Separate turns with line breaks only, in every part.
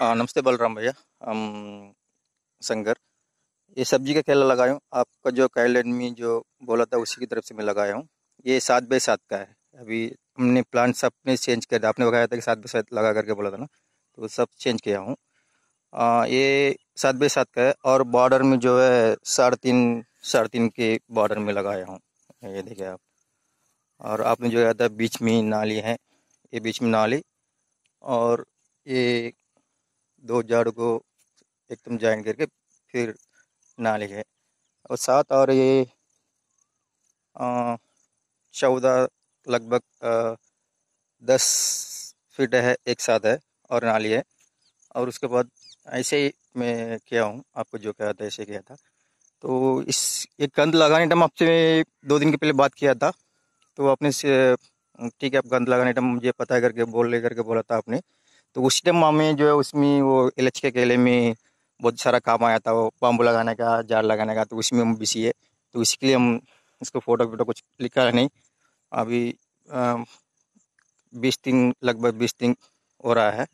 नमस्ते बलराम भैया, हम शंकर। ये सब्ज़ी का केला लगाया हूँ। आपका जो गाइडलाइन में जो बोला था, उसी की तरफ़ से मैं लगाया हूँ। ये सात बाई सात का है। अभी हमने प्लांट सबने चेंज कर दिया आपने बताया था कि सात बाई सात लगा करके बोला था ना तो सब चेंज किया हूँ। ये सात बाई सात का है और बॉर्डर में जो है, साढ़े तीन साढ़े तीन के बॉर्डर में लगाया हूँ। ये देखिए आप। और आपने जो कहा था, बीच में नाली है। ये बीच में नाली और ये दो जड़ को एकदम ज्वाइन करके फिर नाली है और साथ और ये चौदह लगभग दस फीट है, एक साथ है और नाली है। और उसके बाद ऐसे ही मैं किया हूँ, आपको जो कहा था ऐसे किया था। तो इस एक गंद लगाने टाइम आपसे दो दिन के पहले बात किया था। तो आपने से, ठीक है, आप गंद लगाने टाइम मुझे पता करके, बोल ले करके बोला था आपने। तो उस टाइम हमें जो है उसमें वो एल के केले में बहुत सारा काम आया था वो बाम्बू लगाने का जार लगाने का तो उसमें हम बिज़ी है। तो इसके लिए हम इसको फ़ोटो वोटो कुछ लिखा है नहीं। अभी बीस दिन लगभग बीस दिन हो रहा है।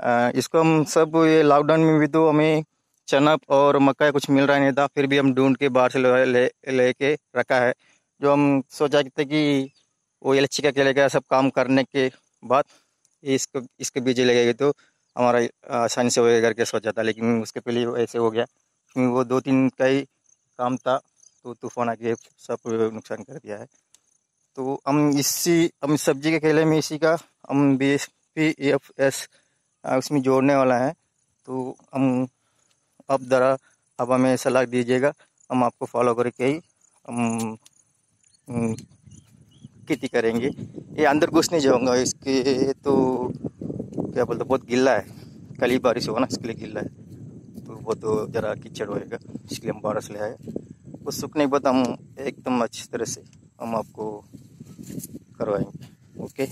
आ, इसको हम सब ये लॉकडाउन में भी तो हमें चना और मक्का कुछ मिल रहा नहीं था फिर भी हम ढूंढ के बाहर से ले लेके रखा है। जो हम सोचा थे कि वो एलची का केले का सब काम करने के बाद इसको, इसके बीज लगेगी तो हमारा आसानी से होगा करके सोचा था, लेकिन उसके पहले ऐसे हो गया। क्योंकि वो दो तीन का ही काम था तो तूफ़ान आके सब नुकसान कर दिया है। तो हम इसी, हम सब्ज़ी के केले में इसी का, हम B S P F S उसमें जोड़ने वाला है। तो हम अब ज़रा अब हमें सलाह दीजिएगा, हम आपको फॉलो करके ही, हम खेती करेंगे। ये अंदर घुस नहीं जाऊँगा, इसके तो क्या बोलते बहुत गिल्ला है। कल ही बारिश होगा ना, इसके लिए गिल्ला है। तो वो तो ज़रा कीचड़ होएगा, इसलिए हम बारिश ले आए। वो सूखने के बाद हम एकदम अच्छी तरह से हम आपको करवाएँगे, ओके?